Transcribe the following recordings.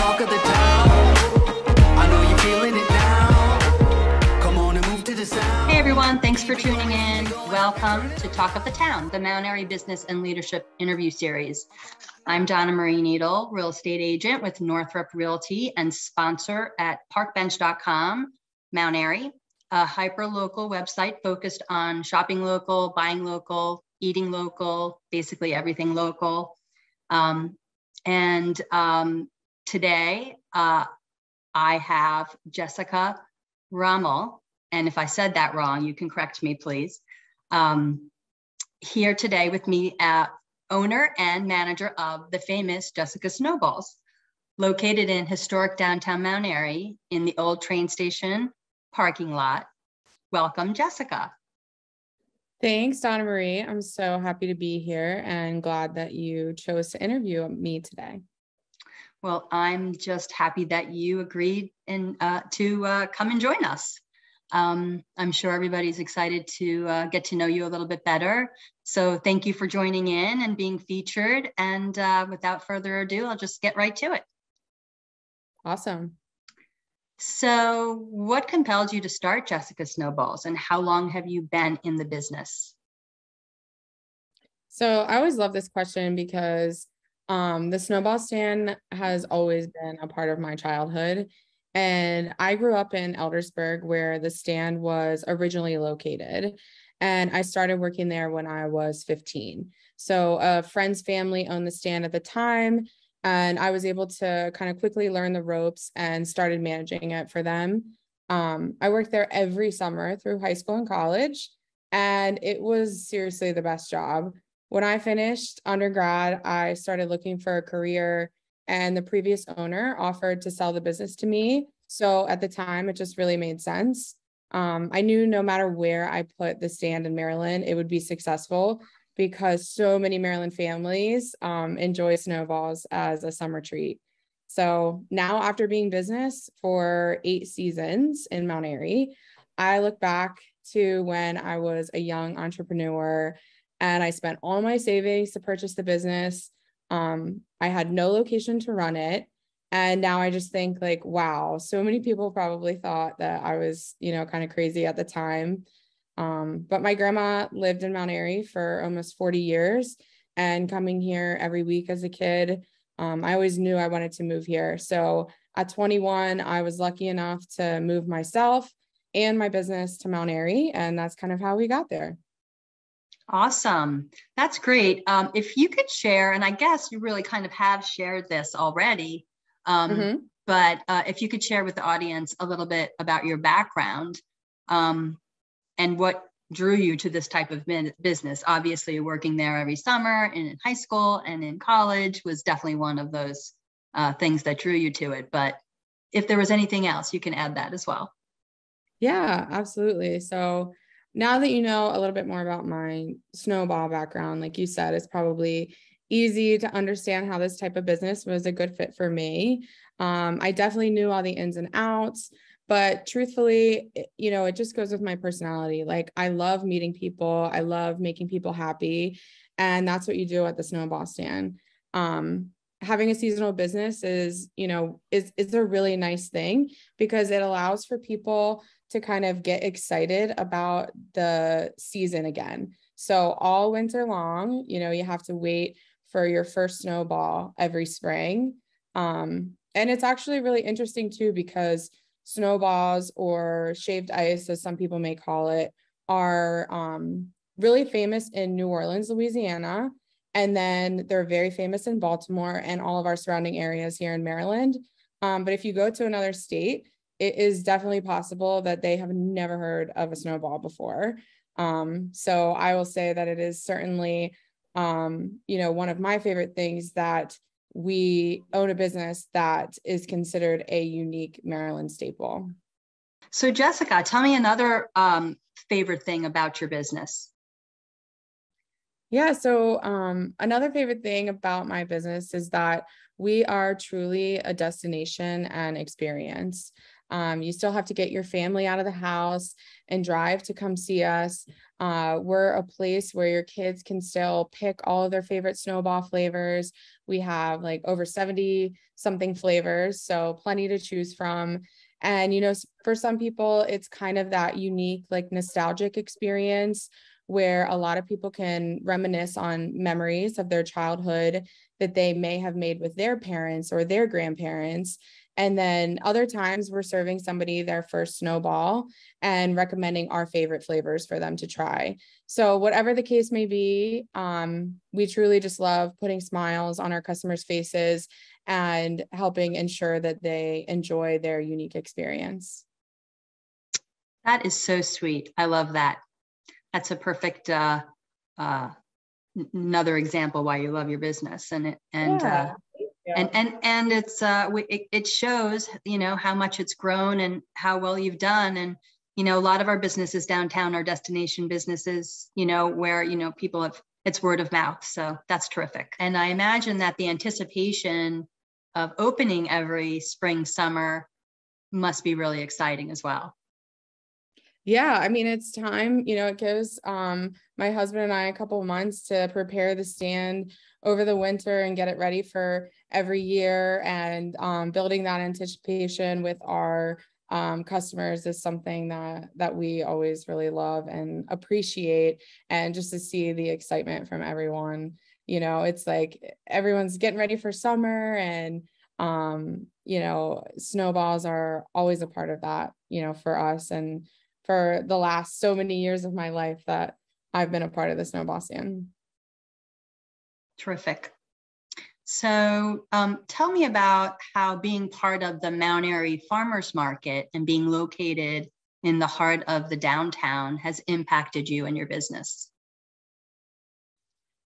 talk of the town. I know you're feeling it now. Come on and move to the sound. Hey everyone, thanks for tuning in. Welcome to Talk of the Town, the Mount Airy Business and Leadership interview series. I'm Donnamarie Needle, real estate agent with Northrop Realty and sponsor at parkbench.com, Mount Airy, a hyper local website focused on shopping local, buying local, eating local, basically everything local. Um, and um, today uh, I have Jessica Rommal. And if I said that wrong, you can correct me, please. Um, here today with me, uh, owner and manager of the famous Jessica Snowballs, located in historic downtown Mount Airy in the old train station parking lot. Welcome, Jessica. Thanks, Donnamarie. I'm so happy to be here and glad that you chose to interview me today. Well, I'm just happy that you agreed and uh, to uh, come and join us. Um, I'm sure everybody's excited to uh, get to know you a little bit better. So thank you for joining in and being featured. And uh, without further ado, I'll just get right to it. Awesome. So, what compelled you to start Jessica Snowballs, and how long have you been in the business? So, I always love this question because um, the snowball stand has always been a part of my childhood. And I grew up in Eldersburg, where the stand was originally located. And I started working there when I was 15. So, a friend's family owned the stand at the time and I was able to kind of quickly learn the ropes and started managing it for them. Um, I worked there every summer through high school and college, and it was seriously the best job. When I finished undergrad, I started looking for a career, and the previous owner offered to sell the business to me. So at the time, it just really made sense. Um, I knew no matter where I put the stand in Maryland, it would be successful because so many Maryland families um, enjoy snowballs as a summer treat. So now, after being business for eight seasons in Mount Airy, I look back to when I was a young entrepreneur and I spent all my savings to purchase the business. Um, I had no location to run it. And now I just think, like, wow, so many people probably thought that I was, you know, kind of crazy at the time. Um, but my grandma lived in Mount Airy for almost 40 years and coming here every week as a kid, um, I always knew I wanted to move here. So at 21, I was lucky enough to move myself and my business to Mount Airy. And that's kind of how we got there. Awesome. That's great. Um, if you could share, and I guess you really kind of have shared this already, um, mm-hmm. but uh, if you could share with the audience a little bit about your background, um, and what drew you to this type of business obviously working there every summer and in high school and in college was definitely one of those uh, things that drew you to it but if there was anything else you can add that as well yeah absolutely so now that you know a little bit more about my snowball background like you said it's probably easy to understand how this type of business was a good fit for me. Um, i definitely knew all the ins and outs but truthfully you know it just goes with my personality. Like i love meeting people i love making people happy and that's what you do at the snowball stand. Um, having a seasonal business is you know is is a really nice thing because it allows for people to kind of get excited about the season again so all winter long you know you have to wait for your first snowball every spring um, and it's actually really interesting too because snowballs or shaved ice, as some people may call it, are um, really famous in New Orleans, Louisiana. And then they're very famous in Baltimore and all of our surrounding areas here in Maryland. Um, but if you go to another state, it is definitely possible that they have never heard of a snowball before. Um, so I will say that it is certainly, um, you know, one of my favorite things that we own a business that is considered a unique Maryland staple. So, Jessica, tell me another um, favorite thing about your business. Yeah, so um, another favorite thing about my business is that we are truly a destination and experience. Um, you still have to get your family out of the house and drive to come see us. Uh, we're a place where your kids can still pick all of their favorite snowball flavors. We have like over 70 something flavors, so plenty to choose from. And, you know, for some people, it's kind of that unique, like nostalgic experience where a lot of people can reminisce on memories of their childhood that they may have made with their parents or their grandparents. And then other times we're serving somebody their first snowball and recommending our favorite flavors for them to try. So, whatever the case may be, um, we truly just love putting smiles on our customers' faces and helping ensure that they enjoy their unique experience. That is so sweet. I love that. That's a perfect uh, uh, another example why you love your business, and it, and yeah. uh, and and and it's uh, it, it shows you know how much it's grown and how well you've done, and you know a lot of our businesses downtown are destination businesses, you know where you know people have it's word of mouth, so that's terrific. And I imagine that the anticipation of opening every spring, summer must be really exciting as well. Yeah, I mean it's time, you know, it gives um my husband and I a couple months to prepare the stand over the winter and get it ready for every year. And um building that anticipation with our um, customers is something that that we always really love and appreciate and just to see the excitement from everyone. You know it's like everyone's getting ready for summer and um you know snowballs are always a part of that you know for us. And for the last so many years of my life that I've been a part of the stand. Terrific. So um, tell me about how being part of the Mount Airy Farmers Market and being located in the heart of the downtown has impacted you and your business.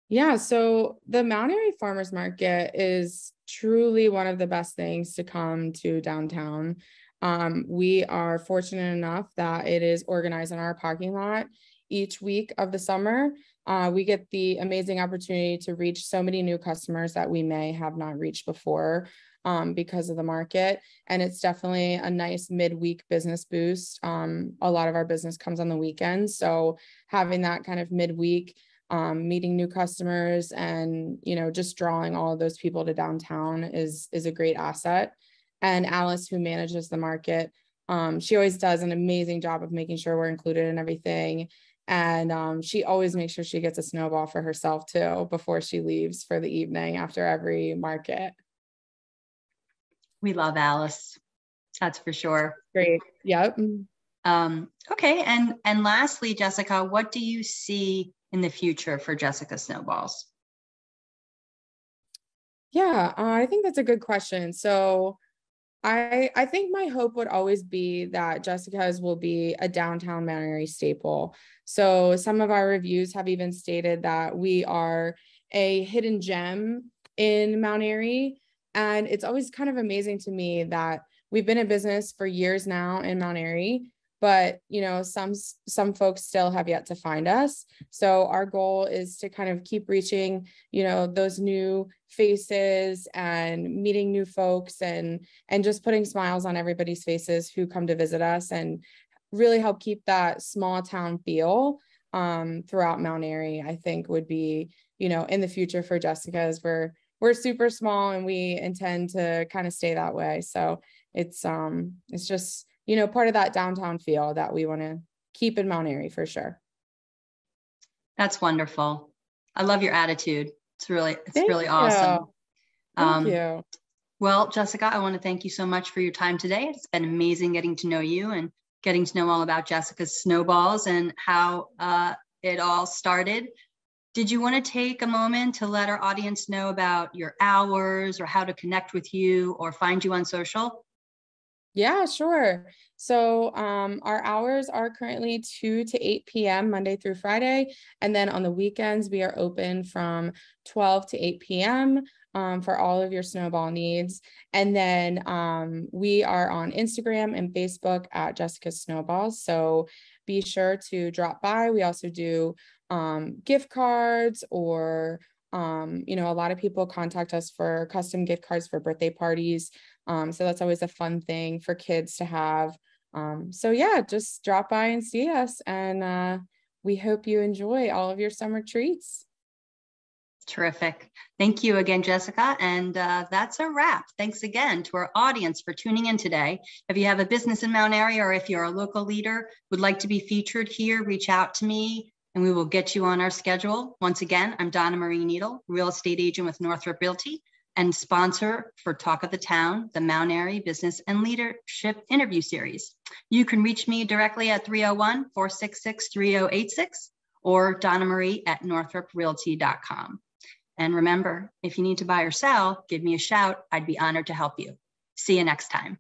Yeah, so the Mount Airy Farmers Market is truly one of the best things to come to downtown. Um, we are fortunate enough that it is organized in our parking lot each week of the summer. Uh, we get the amazing opportunity to reach so many new customers that we may have not reached before um, because of the market. And it's definitely a nice midweek business boost. Um, a lot of our business comes on the weekends. So having that kind of midweek um, meeting new customers and you know just drawing all of those people to downtown is is a great asset and alice who manages the market um, she always does an amazing job of making sure we're included in everything. And um, she always makes sure she gets a snowball for herself too before she leaves for the evening after every market. We love alice that's for sure. Great. Yep. Um, okay and and lastly jessica what do you see in the future for Jessica Snowballs? Yeah, uh, I think that's a good question. So, I I think my hope would always be that Jessica's will be a downtown Mount Airy staple. So some of our reviews have even stated that we are a hidden gem in Mount Airy, and it's always kind of amazing to me that we've been in business for years now in Mount Airy, but you know some some folks still have yet to find us. So our goal is to kind of keep reaching you know those new faces and meeting new folks and and just putting smiles on everybody's faces who come to visit us and really help keep that small town feel um, throughout Mount Airy I think would be you know in the future for Jessica as we're we're super small and we intend to kind of stay that way. So it's um it's just you know, part of that downtown feel that we want to keep in Mount Airy for sure. That's wonderful. I love your attitude. It's really, it's thank really you. awesome. Thank um, you. Well, Jessica, I want to thank you so much for your time today. It's been amazing getting to know you and getting to know all about Jessica's snowballs and how uh, it all started. Did you want to take a moment to let our audience know about your hours or how to connect with you or find you on social? Yeah, sure. So um, our hours are currently 2 to 8 p.m. Monday through Friday. And then on the weekends, we are open from 12 to 8 p.m. Um, for all of your snowball needs. And then um, we are on Instagram and Facebook at Jessica Snowballs. So be sure to drop by. We also do um, gift cards or Um, you know, a lot of people contact us for custom gift cards for birthday parties. Um, so that's always a fun thing for kids to have. Um, so yeah, just drop by and see us and uh, we hope you enjoy all of your summer treats. Terrific. Thank you again, Jessica. And uh, that's a wrap. Thanks again to our audience for tuning in today. If you have a business in Mount Airy or if you're a local leader, would like to be featured here, reach out to me and we will get you on our schedule. Once again, I'm Donnamarie Needle, real estate agent with Northrop Realty and sponsor for Talk of the Town, the Mount Airy Business and Leadership Interview Series. You can reach me directly at 301 466 3086 or Donna Marie at northroprealty.com. And remember, if you need to buy or sell, give me a shout. I'd be honored to help you. See you next time.